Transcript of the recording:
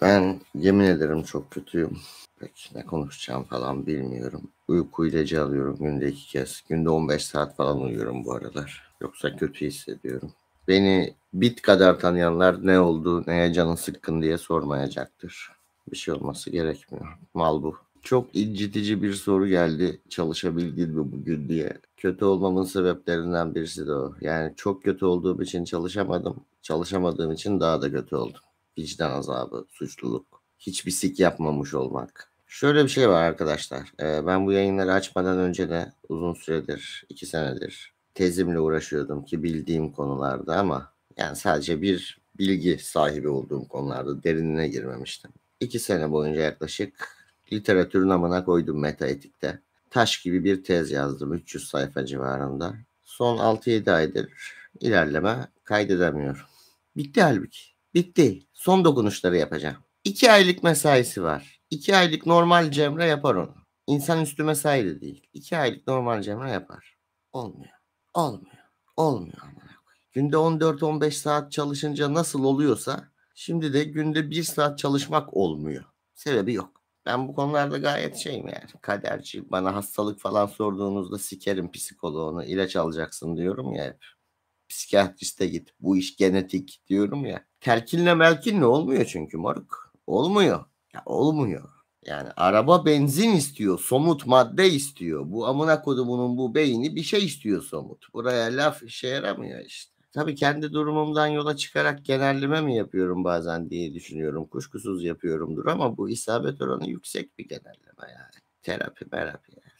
Ben yemin ederim çok kötüyüm. Peki ne konuşacağım falan bilmiyorum. Uyku ilacı alıyorum günde iki kez. Günde 15 saat falan uyuyorum bu aralar. Yoksa kötü hissediyorum. Beni bit kadar tanıyanlar ne oldu, neye canın sıkkın diye sormayacaktır. Bir şey olması gerekmiyor. Mal bu. Çok incitici bir soru geldi. Çalışabildin mi bugün diye. Kötü olmamın sebeplerinden birisi de o. Yani çok kötü olduğum için çalışamadım. Çalışamadığım için daha da kötü oldum. Vicdan azabı, suçluluk. Hiçbir sik yapmamış olmak. Şöyle bir şey var arkadaşlar. Ee, ben bu yayınları açmadan önce de uzun süredir, iki senedir tezimle uğraşıyordum ki bildiğim konularda ama yani sadece bir bilgi sahibi olduğum konularda derinine girmemiştim. İki sene boyunca yaklaşık literatürün amına koydum meta etikte. Taş gibi bir tez yazdım 300 sayfa civarında. Son 6-7 aydır ilerleme kaydedemiyorum. Bitti halbuki. Bitti. Son dokunuşları yapacağım. 2 aylık mesaisi var. 2 aylık normal Cemre yapar onu. İnsan üstü mesai de değil. 2 aylık normal Cemre yapar. Olmuyor. Olmuyor. Olmuyor amına. Günde 14-15 saat çalışınca nasıl oluyorsa şimdi de günde 1 saat çalışmak olmuyor. Sebebi yok. Ben bu konularda gayet şeyim yani. Kaderci. Bana hastalık falan sorduğunuzda sikerim psikoloğunu. ilaç alacaksın diyorum ya hep. Psikiyatriste git. Bu iş genetik diyorum ya. Telkinle melkinle olmuyor çünkü moruk. Olmuyor. Ya olmuyor. Yani araba benzin istiyor, somut madde istiyor. Bu amına kodumunun bu beyni bir şey istiyor somut. Buraya laf işe yaramıyor işte. Tabii kendi durumumdan yola çıkarak genelleme mi yapıyorum bazen diye düşünüyorum. Kuşkusuz yapıyorumdur ama bu isabet oranı yüksek bir genelleme yani. Terapi merapi yani.